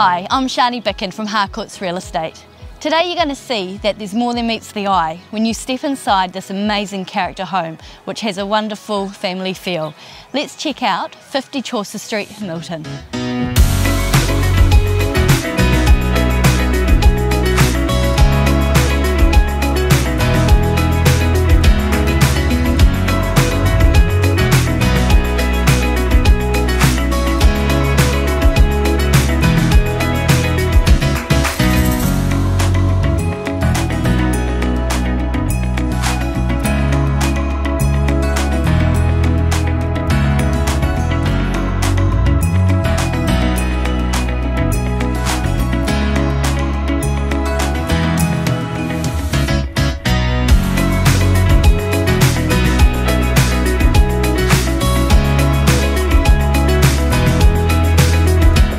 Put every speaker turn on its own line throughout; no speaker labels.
Hi, I'm Shani Bicken from Harcourts Real Estate. Today you're going to see that there's more than meets the eye when you step inside this amazing character home which has a wonderful family feel. Let's check out 50 Chaucer Street, Milton.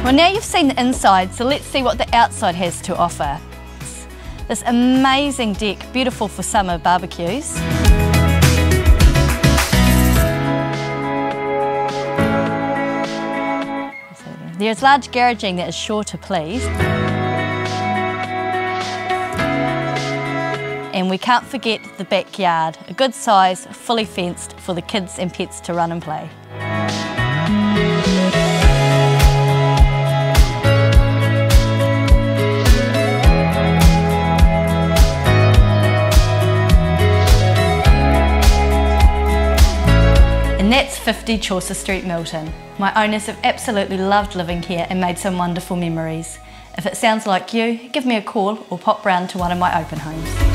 Well now you've seen the inside, so let's see what the outside has to offer. This amazing deck, beautiful for summer barbecues. There's large garaging that is sure to please. And we can't forget the backyard, a good size, fully fenced for the kids and pets to run and play. And that's 50 Chaucer Street, Milton. My owners have absolutely loved living here and made some wonderful memories. If it sounds like you, give me a call or pop round to one of my open homes.